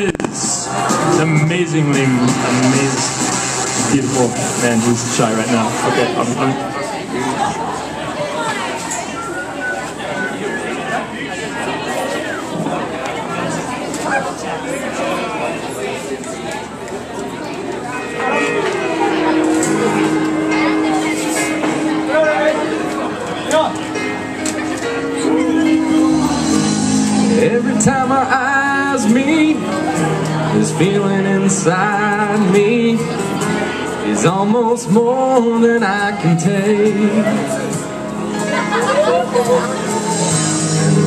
is amazingly amazing, beautiful man who's shy right now. Okay, I'm, I'm Every time our eyes meet, this feeling inside me is almost more than I can take.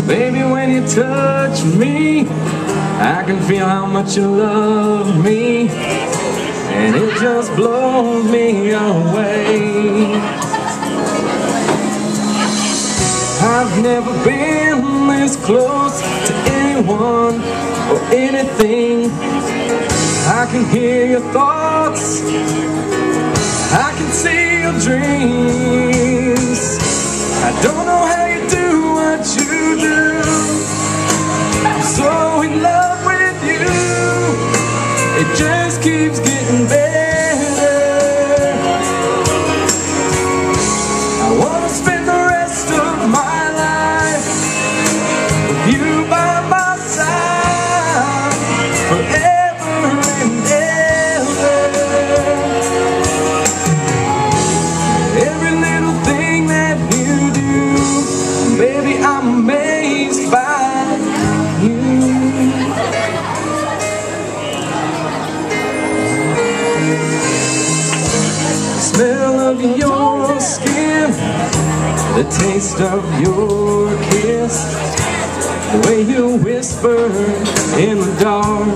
Baby, when you touch me, I can feel how much you love me, and it just blows me away. I've never been this close to anyone or anything. I can hear your thoughts, I can see your dreams. I don't know how you do what you do. I'm so in love with you, it just keeps getting better. I'm amazed by you. The Smell of your skin, the taste of your kiss, the way you whisper in the dark.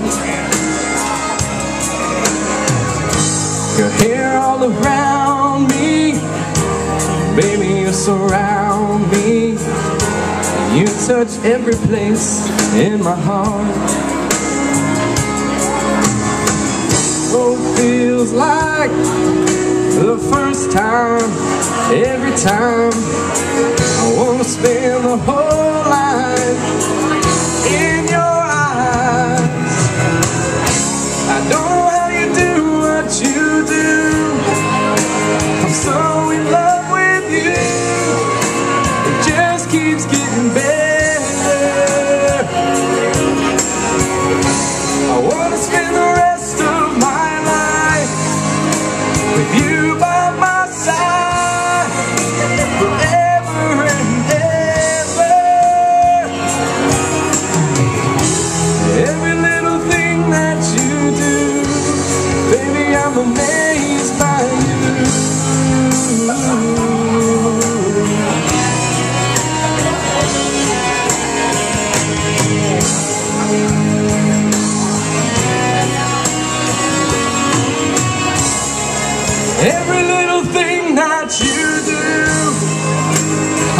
Your hair all around me, baby, you surround touch every place in my heart. Oh, feels like the first time, every time. I wanna spend the whole life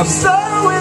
so